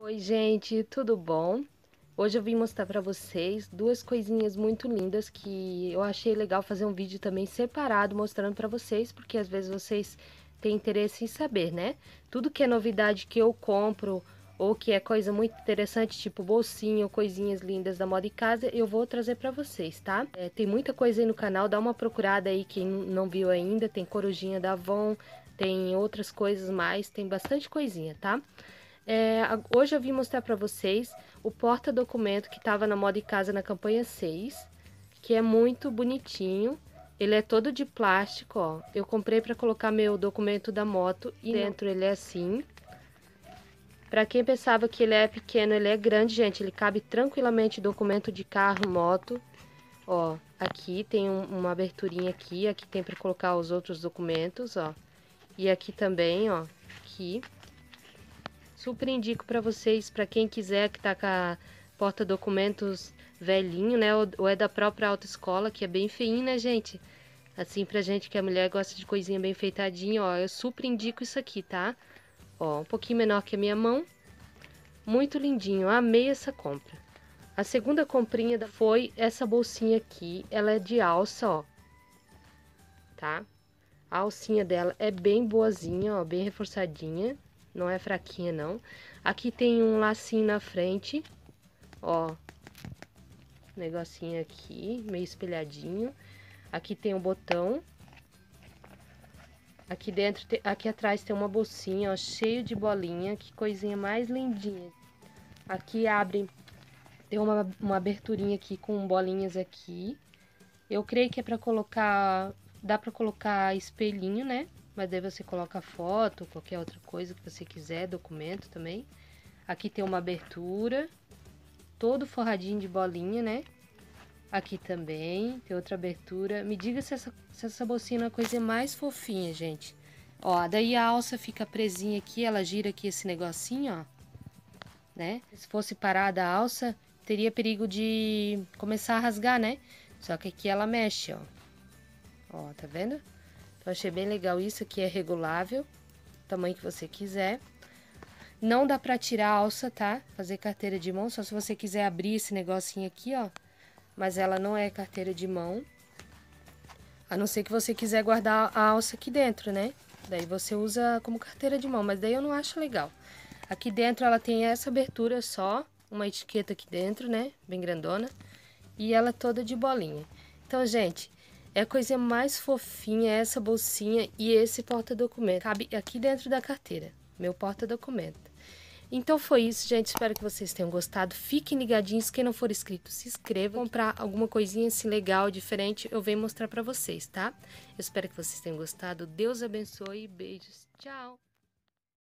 Oi, gente, tudo bom? Hoje eu vim mostrar para vocês duas coisinhas muito lindas que eu achei legal fazer um vídeo também separado mostrando para vocês, porque às vezes vocês têm interesse em saber, né? Tudo que é novidade que eu compro ou que é coisa muito interessante, tipo bolsinho, coisinhas lindas da moda e casa, eu vou trazer para vocês, tá? É, tem muita coisa aí no canal, dá uma procurada aí quem não viu ainda, tem corujinha da Avon, tem outras coisas mais, tem bastante coisinha, tá? É, hoje eu vim mostrar para vocês o porta-documento que estava na moda e casa na campanha 6, que é muito bonitinho. Ele é todo de plástico, ó. Eu comprei para colocar meu documento da moto e dentro ele é assim. Para quem pensava que ele é pequeno, ele é grande, gente. Ele cabe tranquilamente documento de carro, moto. Ó, aqui tem um, uma aberturinha aqui. Aqui tem para colocar os outros documentos, ó. E aqui também, ó. Aqui. Super indico para vocês, para quem quiser que tá com a porta-documentos velhinho, né? Ou, é da própria autoescola, que é bem feinho, né, gente? Assim, pra gente que a mulher gosta de coisinha bem feitadinha, ó. Eu super indico isso aqui, tá? Ó, um pouquinho menor que a minha mão. Muito lindinho, amei essa compra. A segunda comprinha foi essa bolsinha aqui. Ela é de alça, ó. Tá? A alcinha dela é bem boazinha, ó, bem reforçadinha. Não é fraquinha, não. Aqui tem um lacinho na frente, ó. Negocinho aqui, meio espelhadinho. Aqui tem um botão Aqui dentro, aqui atrás tem uma bolsinha, ó, cheio de bolinha. Que coisinha mais lindinha. Aqui abre, tem uma, uma aberturinha aqui com bolinhas aqui. Eu creio que é pra colocar, dá pra colocar espelhinho, né? Mas daí você coloca foto, qualquer outra coisa que você quiser, documento também. Aqui tem uma abertura, todo forradinho de bolinha, né? Aqui também tem outra abertura. Me diga se essa, se essa bolsinha é a coisa mais fofinha, gente. Ó, daí a alça fica presinha aqui, ela gira aqui esse negocinho, ó. Né? Se fosse parada a alça, teria perigo de começar a rasgar, né? Só que aqui ela mexe, ó. Ó, tá vendo? Então, achei bem legal isso. Aqui é regulável, tamanho que você quiser. Não dá pra tirar a alça, tá? Fazer carteira de mão, só se você quiser abrir esse negocinho aqui, ó mas ela não é carteira de mão. A não ser que você quiser guardar a alça aqui dentro, né? Daí você usa como carteira de mão, mas daí eu não acho legal. Aqui dentro ela tem essa abertura só, uma etiqueta aqui dentro, né? Bem grandona. E ela toda de bolinha. Então, gente, é a coisa mais fofinha essa bolsinha e esse porta-documento. Cabe aqui dentro da carteira, meu porta-documento. Então foi isso, gente. Espero que vocês tenham gostado. Fiquem ligadinhos. Quem não for inscrito, se inscreva. Comprar alguma coisinha assim legal, diferente, eu venho mostrar pra vocês, tá? Eu espero que vocês tenham gostado. Deus abençoe. Beijos. Tchau.